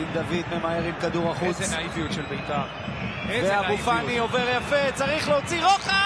דין דוד ממהר עם כדור החוץ. איזה נאיביות של בית"ר. ואבו פאני עובר יפה, צריך להוציא רוחב!